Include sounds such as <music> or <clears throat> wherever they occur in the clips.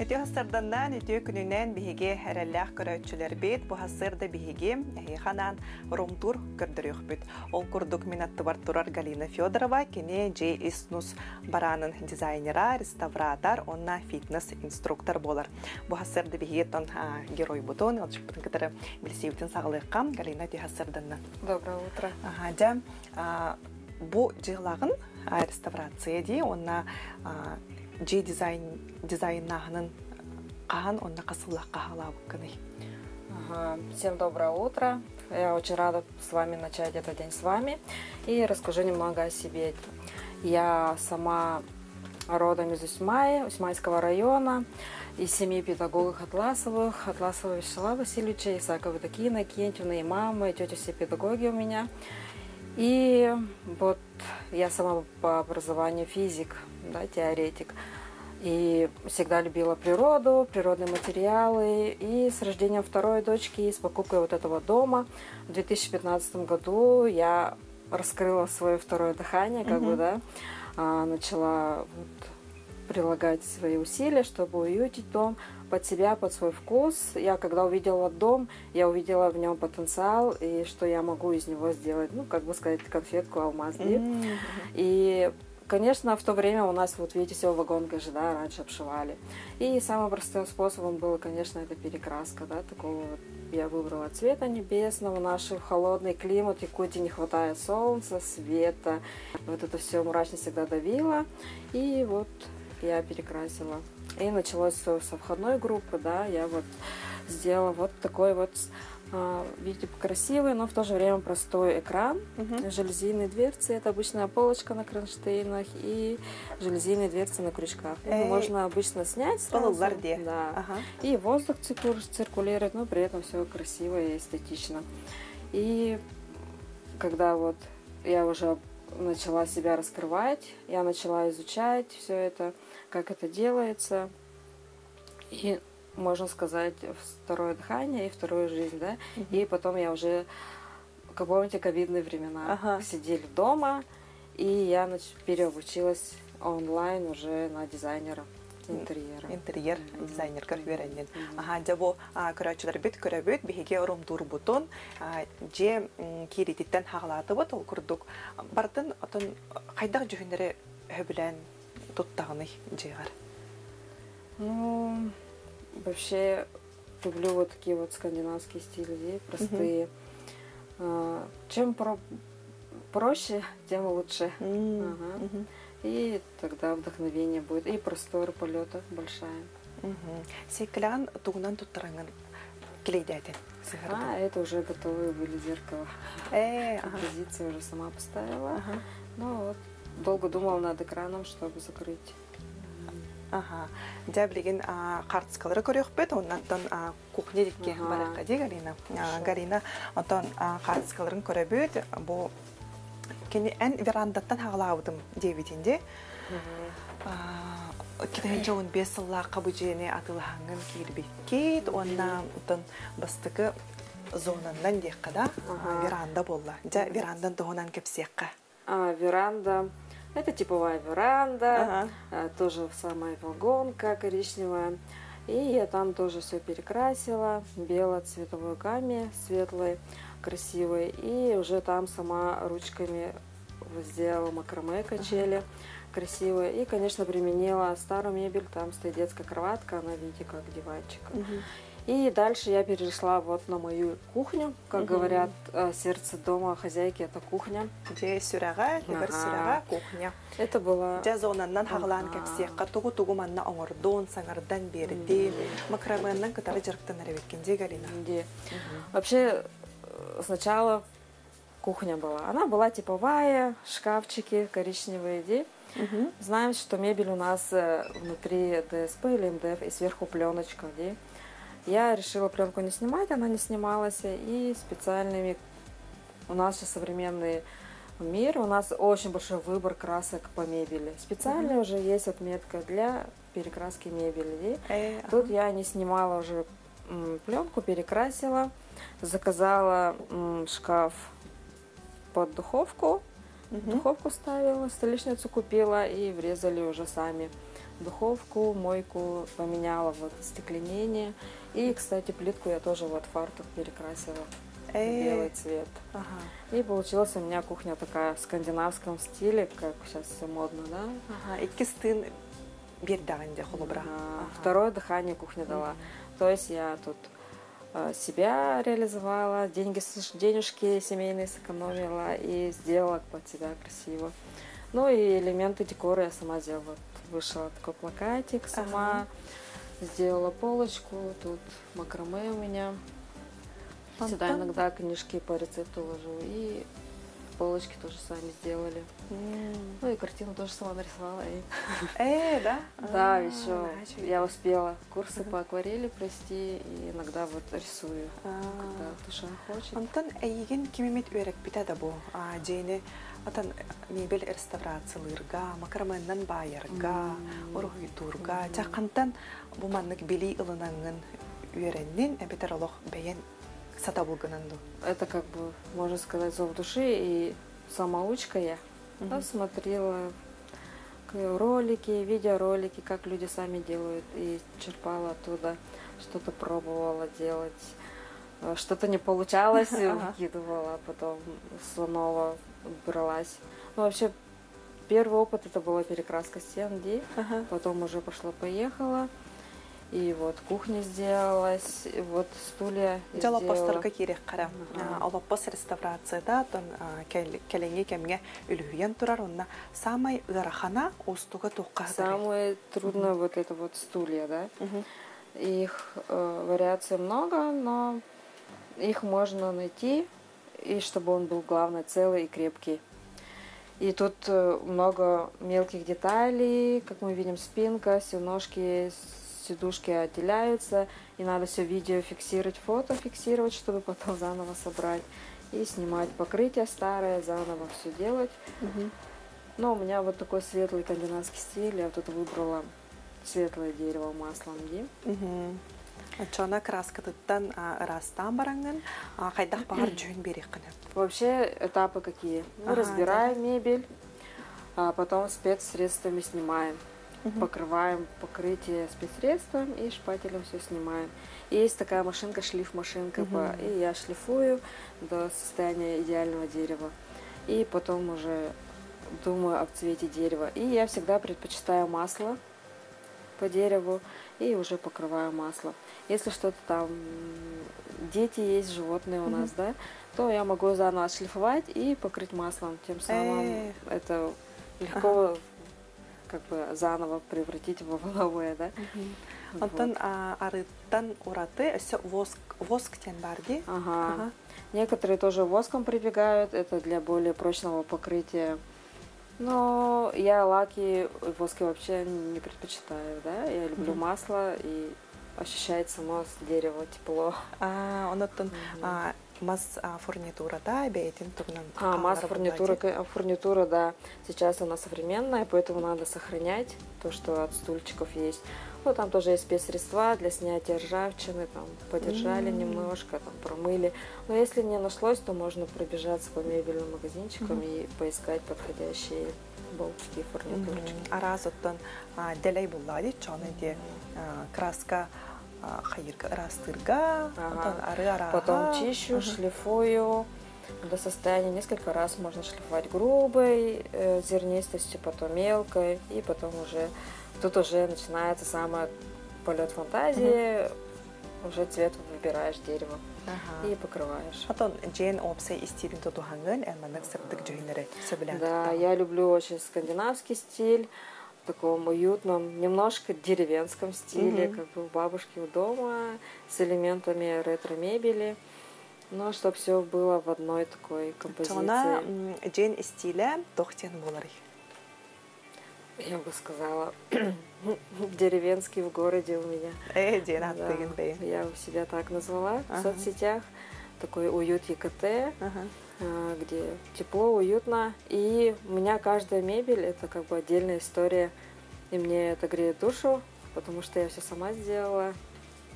Эти хастарданнан үтү күнүнен биһиге хэрэллэх көрөчүлөр бит бу хасырда биһиге ханан румтур көрдөрүхбүт. Ол курдук минатты бар турар Галина Федорова кене Джей Иснус баранын дизайнера, реставратор, онна фитнес инструктор болар. Бу хасырда биһиге тон герой бутон, алчык бутун кытары билсиютин саглыккам Галина ти хасырданнан. Доброе утро. Ага, да. Бу жыглагын реставрация ди, онна Джей дизайн дизайннахынын кахан онна касыллах кахалабыккыны. Ага. Всем доброе утро. Я очень рада с вами начать этот день с вами. И расскажу немного о себе. Я сама родом из Усьмаи, Усьмайского района, из семьи педагогов Атласовых, Атласова Вишала Васильевича, Исакова Такина, Кентьевна и мама, и тетя все педагоги у меня. И вот я сама по образованию физик, да, теоретик. И всегда любила природу, природные материалы. И с рождением второй дочки и с покупкой вот этого дома в 2015 году я раскрыла свое второе дыхание, как Мгм. бы, да, а, начала вот прилагать свои усилия, чтобы уютить дом под себя, под свой вкус. Я когда увидела дом, я увидела в нем потенциал и что я могу из него сделать, ну, как бы сказать, конфетку алмаз. да. И, конечно, в то время у нас, вот видите, все вагонка же, да, раньше обшивали. И самым простым способом было, конечно, это перекраска, да, такого вот я выбрала цвета небесного, наш холодный климат, Якутии не хватает солнца, света, вот это все мрачно всегда давило, и вот я перекрасила. И началось со входной группы, да, я вот сделала вот такой вот, а, видите, красивый, но в то же время простой экран, Мгм. Железные дверцы это обычная полочка на кронштейнах и железные дверцы на крючках. Эй. можно обычно снять сразу. Да. Ага. И воздух цирку- циркулирует, но при этом все красиво и эстетично. И когда вот я уже начала себя раскрывать, я начала изучать все это, как это делается. И можно сказать, второе дыхание и вторую жизнь, да. И потом я уже, как помните, ковидные времена, Ага. сидели дома, и я переобучилась онлайн уже на дизайнера интерьера. интерьер дизайнер көрбереннен. Мгм. Аха, жабо көрөчүлөр бит көрөбүт биһиге урумдур бутун же м, кирититтен хаглаты бут ол курдук. Бартын отон кайдак жүһүнөрө хөбүлән туттагыны жыгар. Ну, вообще люблю вот такие вот скандинавские стили, простые. А, Чем про- проще, <laughs> тем лучше. Ага. Мгм. И тогда вдохновение будет. И простор полета большая. Секлян тугунан туттараңын килейдәтен. А, это уже готовые были зеркала. Э, ага. Композиции уже сама поставила. Ага. Ну вот, долго думал над экраном, чтобы закрыть. Аха. Дәблеген көре көрек бет, оннаттан кухня дикке бараққа дей Галина. Галина, онтан қартысқаларын көрі бет, бұл кені ән верандаттан хағылаудым дейбетінде. Кенен жоғын бес сылла қабы жене атылағыңын кейлбет кейт, онна ұтын бастықы зонандан дек қада веранда болла. Жа верандан доғынан кепсек қа. А, веранда. Это типовая веранда. Ага. А, тоже самая вагонка коричневая. И я там тоже все перекрасила. Бело-цветовой гамме, светлой, красивой. И уже там сама ручками сделала макраме качели красивые. И, конечно, применила старую мебель. Там стоит детская кроватка, она, видите, как диванчик. И дальше я перешла вот на мою кухню. Как Мгм. говорят, э, сердце дома хозяйки это кухня. Же сүрәгә, либер Ага. сүрәгә кухня. Это была Жа зонаннан хаглаан Ага. кепсекка тугу тугу манна оңордон саңардан берди. Макраменнан кытары жырыктан әребеткен же Галина. где вообще э, сначала кухня была. Она была типовая, шкафчики коричневые, где знаем, что мебель у нас э, внутри ДСП или МДФ и сверху пленочка, где я решила пленку не снимать, она не снималась и специальными у нас сейчас современный мир, у нас очень большой выбор красок по мебели. Специально уже есть отметка для перекраски мебели. где Э, Тут я не снимала уже пленку, перекрасила, заказала шкаф под духовку Мгм. Духовку ставила, столешницу купила и врезали уже сами. Духовку, мойку поменяла, вот стекленение. И, кстати, плитку я тоже вот фартук перекрасила в Э, белый цвет. Ага. И получилась у меня кухня такая в скандинавском стиле, как сейчас все модно, да? Ага. Иккистин бердагінде холобра. А, Второе дыхание кухня дала. То есть я тут э, себя реализовала, деньги, денежки семейные сэкономила и сделала под себя красиво. Ну и элементы декора я сама сделала. Вот вышла такой плакатик сама, сделала полочку, тут макраме у меня. Сюда Антон? иногда книжки по рецепту ложу и полочки тоже сами сделали. М. Ну и картину тоже сама нарисовала. Э, да? да, А, еще я успела курсы по акварели провести и иногда вот рисую, А. когда душа хочет. Онтон эйген кимемет өрек битада бу. А жейне атан мебель реставрациялырга, макраменнан байырга, М. ургуйтурга, чакантан бу маннык били ылынаңын үйреннин эбетер олох бәйен сата булгананду. Это как бы, можно сказать, зов души и самоучка я. Да, смотрела ролики, видеоролики, как люди сами делают, и черпала оттуда, что-то пробовала делать. Э, Что-то не получалось, <laughs> Ага. выкидывала, а потом снова бралась. Ну, вообще, первый опыт это была перекраска стен. Ага. Потом уже пошла-поехала. И вот кухня сделалась, и вот стулья Жала сделала. постарга керек кара. Ага. Олоппос реставрацияда тон келеңе кемге үлүйен турар онна самай ырахана устуга тукка. Самое трудное вот это вот стулья, да. Их э, вариаций много, но их можно найти, и чтобы он был, главное, целый и крепкий. И тут э, много мелких деталей, как мы видим, спинка, все ножки, сидушки отделяются, и надо все видео фиксировать, фото фиксировать, чтобы потом заново собрать и снимать покрытие старое, заново все делать. Но у меня вот такой светлый скандинавский стиль, я тут выбрала светлое дерево маслом Ди. Чона краскатыттан растан бараңын, хайдах багар жөн берек кына. Вообще этапы какие? Мы Ага, разбираем мебель, а потом спецсредствами снимаем. Покрываем покрытие спецсредством и шпателем все снимаем. И есть такая машинка, шлиф-машинка, по- и я шлифую до состояния идеального дерева. И потом уже думаю об цвете дерева. И я всегда предпочитаю масло по дереву и уже покрываю маслом. Если что-то там, дети есть, животные у Мгм. нас, да, то я могу заново отшлифовать и покрыть маслом. Тем самым Э. это легко как бы заново превратить в новое, да. Онтон арыттан ураты өсө воск воск тен барди. Ага. Ага. Некоторые тоже воском прибегают, это для более прочного покрытия. Но я лаки воски вообще не предпочитаю, да. Я люблю масло и ощущает само с дерева тепло. А, онотон Мгм. а, мас а, фурнитурада бейтин тугнан. А, масса фурнитура, ка- фурнитура, да, сейчас она современная, поэтому надо сохранять то, что от стульчиков есть. Ну, там тоже есть спецсредства для снятия ржавчины, там, подержали М. немножко, там, промыли. Но если не нашлось, то можно пробежаться по мебельным магазинчикам Мгм. и поискать подходящие болтики, фурнитурчики. Араз оттон а, делей буллади чона де а, краска хайырга растырга, Ага. онтон ары ара. Потом чищу, шлифую до состояния несколько раз можно шлифовать грубой э, зернистостью, потом мелкой, и потом уже тут уже начинается самый полет фантазии, уже цвет выбираешь дерево и покрываешь. Потом Джейн Опсей и Стивен Тодуханган, Элманак Сыртык Джойнере, Сөбілен. Да, я люблю очень скандинавский стиль, таком уютном, немножко деревенском стиле, Мгм. как бы у бабушки у дома, с элементами ретро-мебели. Но чтобы все было в одной такой композиции. Чона Джейн стиле тохтен болар. Я бы сказала, <clears throat> деревенский в городе у меня. Э, Джейн Да, я у себя так назвала в Ага. соцсетях. Такой уют ЕКТ, Ага. а, где тепло, уютно. И у меня каждая мебель это как бы отдельная история. И мне это греет душу, потому что я все сама сделала.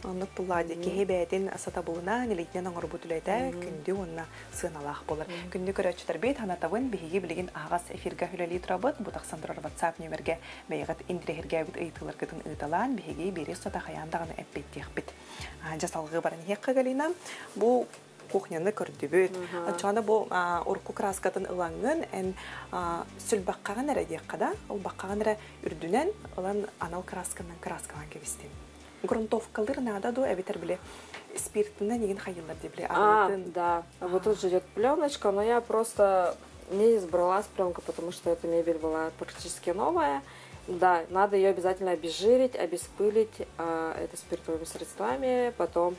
Оннук буллади киһи бээтин сатабуына нилитнен оҥорбут үлэйдэ күндү онна сыыналаах болар. Күндү көрөчтөр бит ханатабын биһиги билигин агас эфирге хүлэли турабыт бу тахсандырар WhatsApp номерге мэйгат индрехирге бит ыйтылар гытын ыйталан биһиги бири сота хаяндаганы эппеттиэх бит. Жасалгы баран хекка галина бу кухняны көрдүбүт. Ачана бу урку краскатын ылаңын эн сүлбаккаган эре дияккада, ул баккаган эре үрдүнен ылан анал красканан краскалан кебистин. Грунтовкалыр нада до эбитер биле спиртинен неген хайылар дибле. А, да. Вот тут же идет пленочка, но я просто не избрала с пленкой, потому что эта мебель была практически новая. Да, надо ее обязательно обезжирить, обеспылить а, это спиртовыми средствами, потом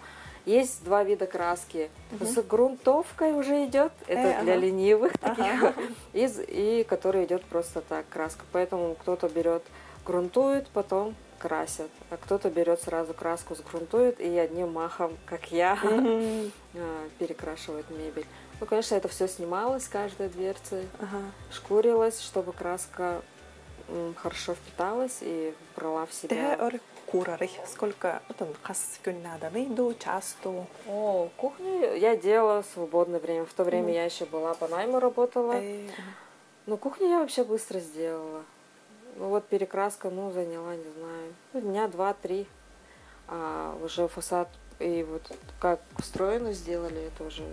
есть два вида краски. Угу. С грунтовкой уже идет, это э, для ага. ленивых таких, <laughs> ага. и, и который идет просто так, краска. Поэтому кто-то берет, грунтует, потом красят, а кто-то берет сразу краску, сгрунтует и одним махом, как я, <laughs> mm перекрашивает мебель. Ну, конечно, это все снималось, каждой дверцы, ага. шкурилось, чтобы краска хорошо впиталась и брала в себя курары. Сколько вот кас надо, до часто? О, кухню я делала в свободное время. В то время mm. я еще была по найму работала. Э, Но кухню я вообще быстро сделала. Ну вот перекраска, ну, заняла, не знаю, ну, дня два-три. А уже фасад и вот как устроено сделали, это уже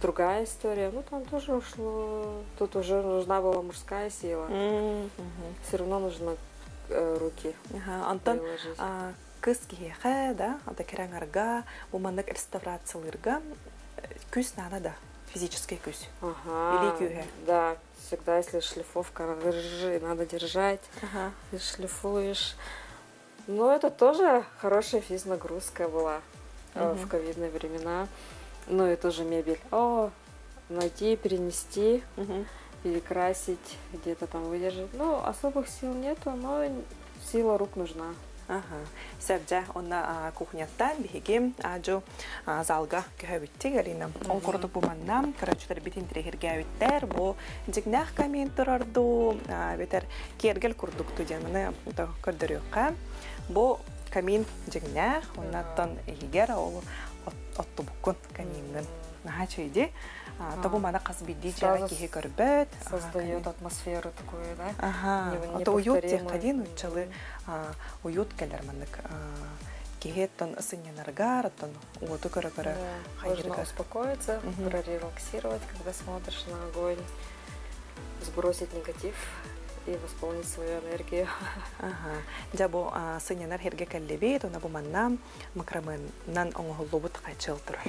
другая история. Ну, там тоже ушло... Тут уже нужна была мужская сила. Mm-hmm. Все равно нужно руки. Антон кыз киһэ да, ата кераңарга, уманнык реставрациялырга э, күс нана да, физический күс. Ага. Или Да, всегда если шлифовка, надо держать, ага. ты шлифуешь. Но это тоже хорошая физнагрузка была угу. в ковидные времена. Ну и тоже мебель. О, найти, перенести. Угу перекрасить, где-то там выдержать. Ну, особых сил нету, но сила рук нужна. Ага. Сәбдә онна кухняттан биһиги ажу залга көһөбитти галина. Он курду буманна, карачтар бит интрехерге үттер, бу жигнах камин турарду, бетер кергел курдук тудянны то көрдөрөккә. Бу камин жигнах, оннаттан игер ол оттубуккун каминнен. Наха чөйди. Табу мана каз бидди жара кихи көрбөт. Создает атмосферу такую, да? Ага. Это уют тех один учалы уют келер мандык. Кихеттон сынянаргар, тон уоту көрө көрө Можно успокоиться, прорелаксировать, когда смотришь на огонь, сбросить негатив и восполнить свою энергию. Ага. Жабу сынянар херге келлеби, тона бу маннам макрамен нан оңголлубут кайчыл турар.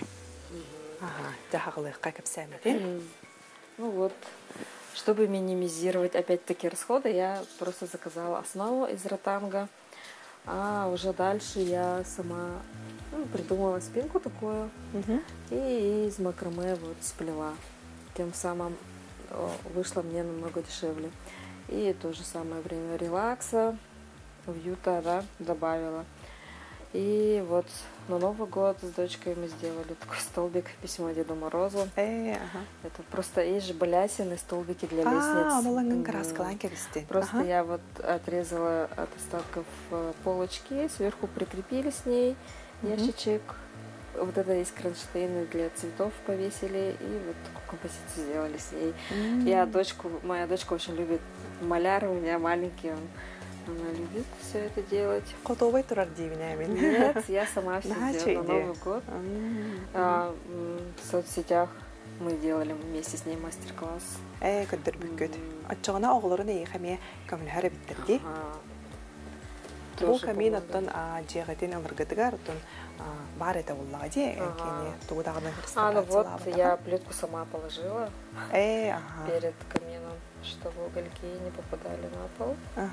Ну вот, чтобы минимизировать опять-таки расходы, я просто заказала основу из ротанга. А уже дальше я сама ну, придумала спинку такую угу. и из макраме вот сплела. Тем самым вышло мне намного дешевле. И то же самое время релакса, уюта, да, добавила. И вот на Новый год с дочкой мы сделали такой столбик письмо Деду Морозу. Э, ага. Это просто есть же балясины столбики для а, лестниц. Просто ага. я вот отрезала от остатков э, полочки, сверху прикрепили с ней ящичек. Вот это есть кронштейны для цветов повесили и вот такую композицию сделали с ней. Mm-hmm. Я дочку, моя дочка очень любит маляр, у меня маленький он она любит все это делать. Готовый турар дивнями. Нет, я <laughs> сама все сделала на Новый год. А, в соцсетях мы делали вместе с ней мастер-класс. Э, көддөр бүккөт. Ачыгына огларын эй хаме көмләре биттерди. Бу камин оттон жегетин ылыргытыгар оттон бар это уллади кене тугудагына А, ну вот я плитку сама положила. Э, ага. Перед камином, чтобы угольки не попадали на пол. Ага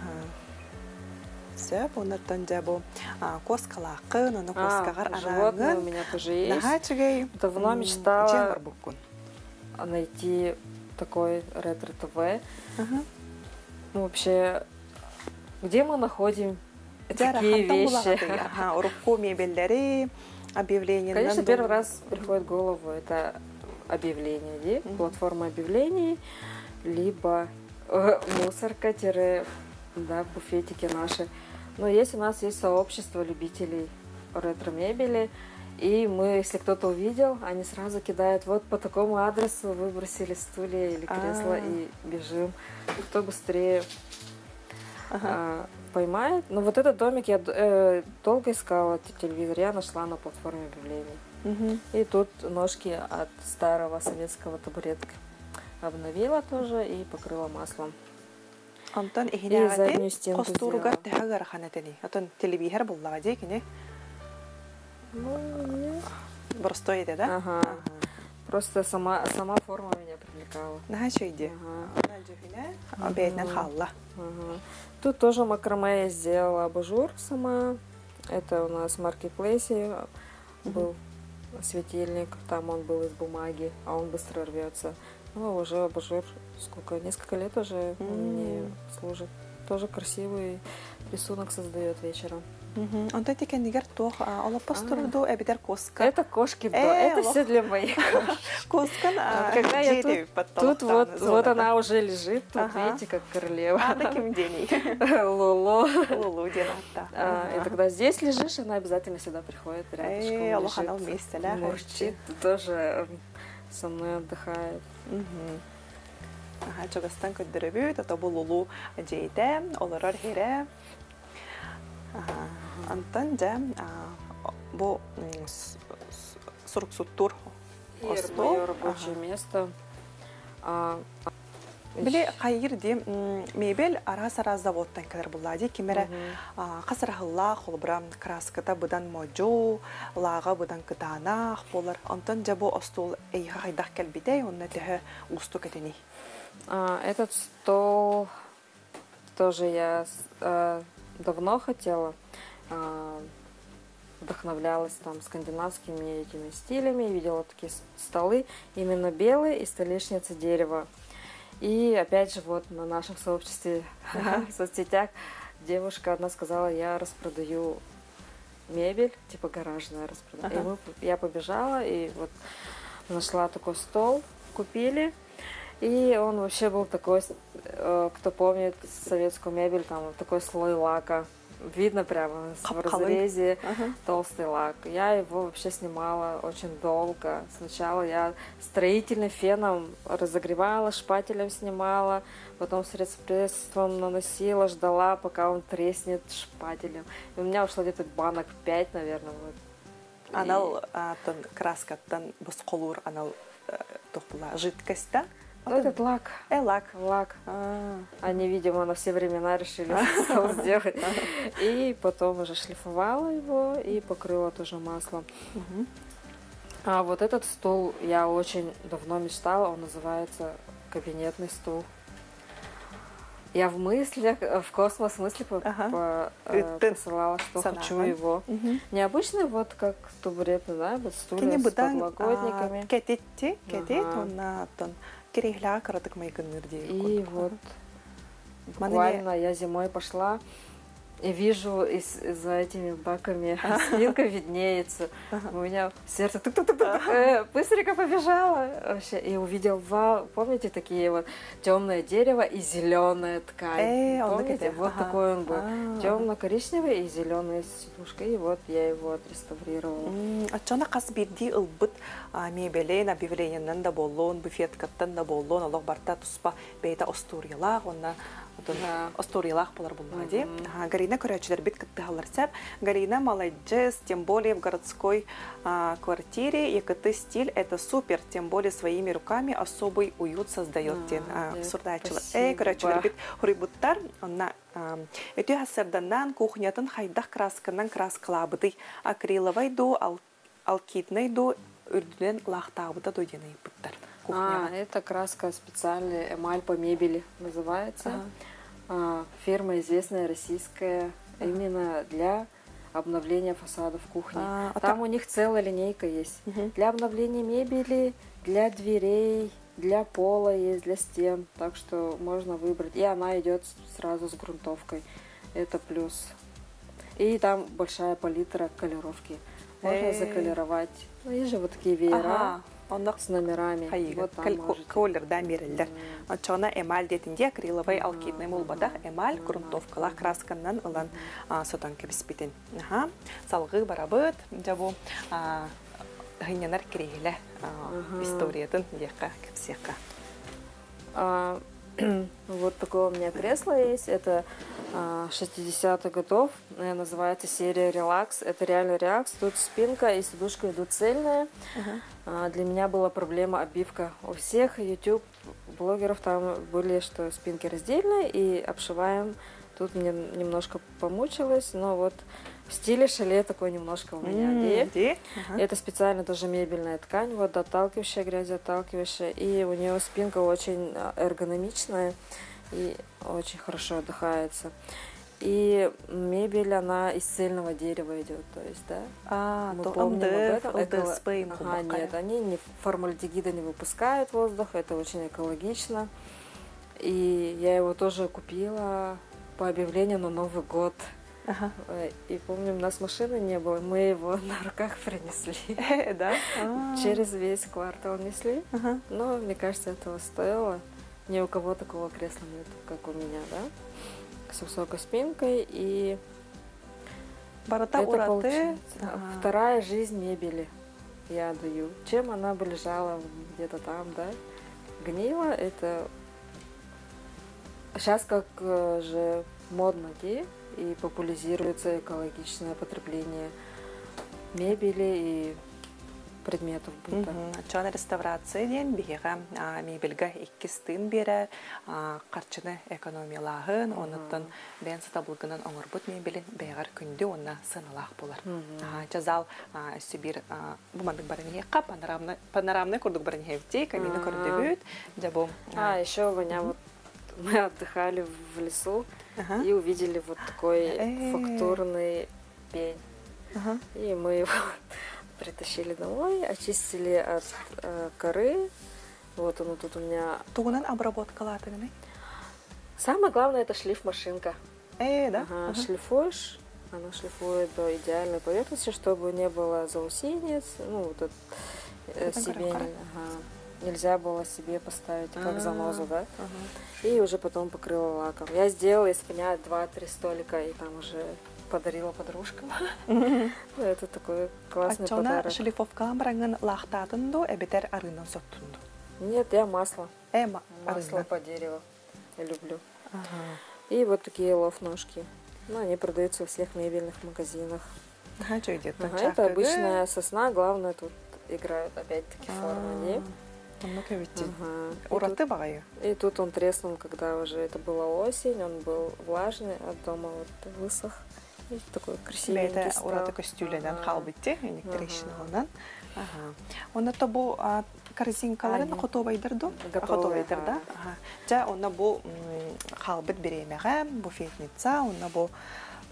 сөп оннаттан жабу коскалакын ону коскагар животное у меня тоже есть давно мечтала найти такой ретро ТВ. Ну, вообще, где мы находим такие вещи? <laughs> Урукку мебелleri, объявления. Конечно, первый раз приходит в голову это объявление, да? платформа объявлений, либо э, мусорка, да, буфетики наши. Но есть у нас есть сообщество любителей ретро-мебели. И мы, если кто-то увидел, они сразу кидают, вот по такому адресу выбросили стулья или кресло А. и бежим. Кто быстрее Ага. а, поймает. Но вот этот домик я э, долго искала телевизор, я нашла на платформе объявлений. И тут ножки от старого советского табуретка. Обновила тоже и покрыла маслом. Онтон И ихинягати заднюю стенку костуругар сделала. тэхагар ханатани. Отон телевизор буллага кини. Ну, не- Борстой иде, да? Ага. Просто сама, сама форма меня привлекала. Наха чойди. Ага. Жухине обейтнен халла. Тут тоже макраме я сделала абажур сама. Это у нас в маркетплейсе был светильник. Там он был из бумаги, а он быстро рвется. Ну, уже абажур сколько, несколько лет уже он мне М. служит. Тоже красивый рисунок создает вечером. Мгм. Онтон тикендигер тох олопостурду эбитер коска. Это кошки, да, Э, это все для моих. <laughs> Коскан А Когда я тут, тут вот, вот она уже лежит, тут видите, как королева. А таким день. Лоло. <laughs> Лулу денатта. А, И когда здесь лежишь, она обязательно сюда приходит рядышком Эй, Аллах, она лежит, вместе, да, мурчит, тоже со мной отдыхает. Угу. Хачагастан көддірібі, тата бұл ұлу жейді, оларар хере. Антын жа, бұл сұрқ сұттур. рабочее место. А, Біле қайыр де мебел арас арас заводтан кәдір бұлла Кемірі кемері қасырахылла қолбыра краската бұдан моджо, лаға бұдан ақ болар. Онтан жабу остол әйға қайдақ кәлбеде, онны тәхі ұсту кәтіне. Этот стол тоже я э, давно хотела. Вдохновлялась там скандинавскими этими стилями, видела такие столы, именно белые и столешницы дерева. И опять же вот на нашем сообществе <laughs> в соцсетях девушка одна сказала, я распродаю мебель, типа гаражная распродаю. И Ага. мы, я побежала и вот нашла такой стол, купили. И он вообще был такой, э, кто помнит советскую мебель, там такой слой лака. Видно прямо в разрезе Ага. толстый лак. Я его вообще снимала очень долго. Сначала я строительным феном разогревала, шпателем снимала, потом средством наносила, ждала, пока он треснет шпателем. И у меня ушло где-то банок 5, наверное. Вот. И- Анал а, тон краскаттан босқолур анал э, жидкость да? Ну, этот лак. Э, лак. Лак. А, Они, видимо, на все времена решили <laughs> сделать. И потом уже шлифовала его и покрыла тоже маслом. А вот этот стол я очень давно мечтала. Он называется кабинетный стол. Я в мыслях, э, в космос мысли по- Ага. по- э, Ты- посылала, что Санага. хочу его. Мгм. Необычный вот как табуретный, да, вот стулья с будан керехля каратык майгыныр И вот. Маны буквально я зимой пошла и вижу из- за этими баками спинка виднеется. У меня сердце тук-тук-тук-тук, э, быстренько побежала вообще и увидел вау, помните такие вот темное дерево и зеленая ткань. Э, помните? Вот такой он был. А. Темно-коричневый и зеленая сидушка. И вот я его отреставрировала. Ачана кас бирди ылбыт а, мебелен объявлениянан да боллон, буфеткаттан да боллон, олох барта туспа бейта остурьялах, онна отон Да. остурьялах болар буллади. Мгм. Ага, Гарина көрөчүлөр бит кыттыхалар сәп. Гарина молодец, тем более в городской а, квартире. Якыты стиль это супер, тем более своими руками особый уют создает. А, тен да, сурдачылы. спасибо. Э, көрөчүлөр бит хурибуттар, онна өтө хасырданнан кухнятын хайдах красканан краскалабыдый акриловый ду, ал, алкидный ду, үрдүнен лахтабыда дойдены буттар. А, Кухня. это краска специальная, эмаль по мебели называется. Ага. А, фирма известная российская, именно для обновления фасадов кухни. А, а Там у них целая линейка есть. Мгм. Для обновления мебели, для дверей, для пола есть, для стен. Так что можно выбрать. И она идет сразу с грунтовкой. Это плюс. И там большая палитра колеровки. Можно Эй. заколеровать. Ну, есть же вот такие веера. Ага. ондак с номерами. Вот колер да мерілдер. Чона эмаль детинде акриловый алкидный молбада эмаль грунтовкала красканнан ылан сотон Ага, салгы барабыт жабу гынянар керегілі историятын диякка кепсиякка А, <clears throat> вот такое у меня кресло есть. Это а, 60-х годов. Э, Называется серия релакс. Это реально релакс. Тут спинка и сидушка идут цельные. А, Для меня была проблема обивка. У всех YouTube блогеров там были, что спинки раздельные и обшиваем. Тут мне немножко помучилась, но вот в стиле шале такой немножко у меня есть. Ди? Это специально тоже мебельная ткань, вот отталкивающая, грязеотталкивающая. И у нее спинка очень а, эргономичная и очень хорошо отдыхается. И мебель, она из цельного дерева идет, то есть, да? А, Мы то помним об этом. Эко- ылдыспейн Ага, нет, они не формальдегида не выпускают воздух, это очень экологично. И я его тоже купила по объявлению на Новый год. Ага. Э, И помню, у нас машины не было, мы его <laughs> на руках принесли. <laughs> Да? А. Через весь квартал несли. Но мне кажется, этого стоило. Ни у кого такого кресла нет, как у меня, да? С высокой спинкой. И Барата это ураты. вторая жизнь мебели я даю. Чем она бы лежала где-то там, да? Гнила, это... Сейчас как э, же модно, ди, и популяризируется экологичное потребление мебели и предметов быта. Чона реставрация ден биһига мебелга иккистин бере карчыны экономиялаһын онуттан бен сатабылгынан оңорбут мебелин бэйгар күндү онна сыналах болар. Жазал сибир бумандык барынеха панорамны панорамны курдук барынехевти камины А. көрдөбүт жабу. А, еще у меня вот мы отдыхали в лесу Ага. и увидели вот такой Э. фактурный пень. Ага. И мы его <laughs> притащили домой, очистили от э, коры. Вот он тут у меня. Тугунан обработкалатыгыны. Самое главное это шлиф машинка. Э, да? Ага, Ага. шлифуешь, она шлифует до идеальной поверхности, чтобы не было заусенец, ну вот это, э, Это себе коробка. не- ага, нельзя было себе поставить как А. занозу, да? Ага. И уже потом покрыла лаком. Я сделала из пня два-три столика и там уже подарила подружкам. Это такой классный подарок. шлифовкалан бараңын лахтатынду эбетер арынан соттунду. Нет, я масло. Э, ма- Масло по дереву. Я люблю. И вот такие лоф-ножки. Ну, они продаются во всех мебельных магазинах. Ага, это обычная сосна, главное тут играют опять-таки форма, не? Ну-ка, ведь. Ага. И, тут, Ураты багаю. и тут он треснул, когда уже это была осень, он был влажный, от дома вот высох. И такой красивенький Бәйті стал. ураты костюледен Ага. хал битте, эник Ага. трещиналынан. Ага. Онна то бу а, корзинкаларын готовайдырды. Готовый, Готовайдырда. ага. Ага. Жа онна бу м, хал бит беремеге, буфетница, онна бу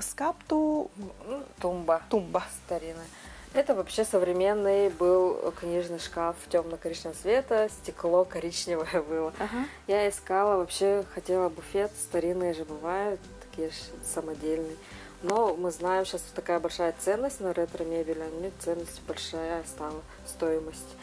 скапту Ну, Тумба тумба. старинная. Это вообще современный был книжный шкаф темно-коричневого цвета, стекло коричневое <laughs> было. Ага. Я искала, вообще хотела буфет, старинные же бывают, такие ж самодельные. Но мы знаем, сейчас такая большая ценность на ретро-мебель, а ценность большая стала, стоимость.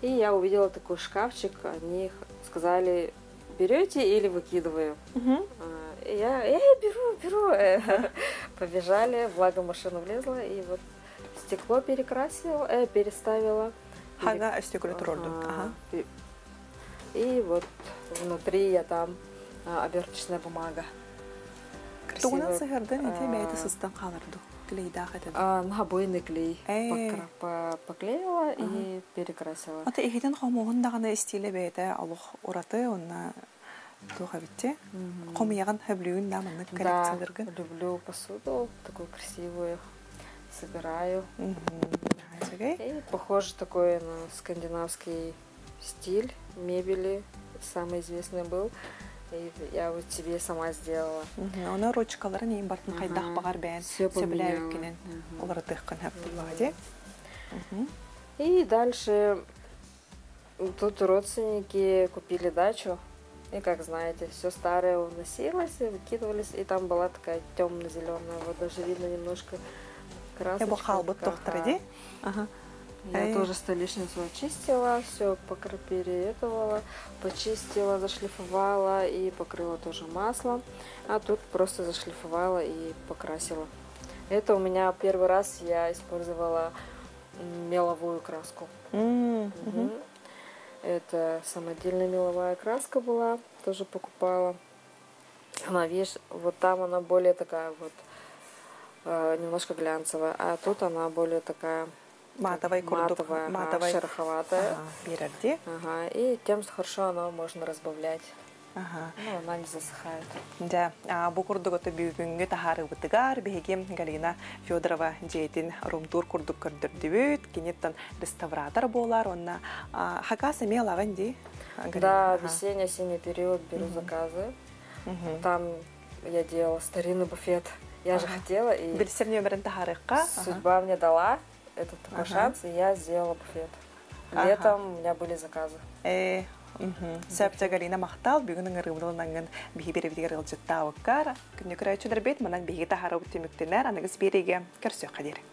И я увидела такой шкафчик, они сказали, берете или выкидываю. Мгм. А, я, я беру, беру. <laughs> Побежали, благо машина влезла, и вот стекло перекрасила, э, переставила. Пере- Хага стекло турорду. Ага. и, и вот внутри я там а, оберточная бумага. Тугунан Красивая. сыгырдын ите а, бәйті сыстан қалырды. Клейдақ етеді. а, на обойный клей Э. покра- по- поклеила и перекрасила. Ата ихитен хомуғын дағаны стиле бәйті алуқ ураты, онна туға битте. Мгм. Хомияған хөблюін дамынны Да, коллекцияларға. люблю посуду, такую красивую, собираю. Ага, И похоже такой на скандинавский стиль мебели, самый известный был. И я вот себе сама сделала. Оны ручкалары нейін бартын Ага. қайдақ бағар бән. Всё Сөбілі поменяла. өккенен. Мгм. Олары тұққын әп бұлады. И дальше тут родственники купили дачу. И, как знаете, все старое уносилось и выкидывались. И там была такая темно-зеленая, вот даже видно немножко Я красочка. қалбыт Ага. тоқтыры де. Ага. Я Эй. тоже столешницу очистила, все переэтовала, почистила, зашлифовала и покрыла тоже маслом. А тут просто зашлифовала и покрасила. Это у меня первый раз я использовала меловую краску. М, Мгм. Это самодельная меловая краска была, тоже покупала. Она, видишь, вот там она более такая вот немножко глянцевая, а тут она более такая Матовый курдук. матовая, ага, Матовый. шероховатая. Ага. Ага, и тем что хорошо она можно разбавлять. Ага. Ну, она не засыхает. Да, а бу курдуготы бүгүнгү тахары бытыгар биһигим Галина Федорова жейтин румтур курдук көрдөрдүбүт, кинеттен реставратор болар, онна а, хакасы мелаган ди. Да, весенний-осенний период беру заказы. Там я делала старинный буфет. Я же хотела. И... Білсерне өмірін тахарыққа. Судьба мне дала этот такой шанс, и я сделала буфет. Летом у меня были заказы. Сәпті Галина Мақтал бүгінің ырымдылынанған бігі беребедегер ғылжытта ауыққар. Күнне күрі үшіндер бет, мұнан бігі тахары өттеміктілер, анығыз береге көрсе қадері.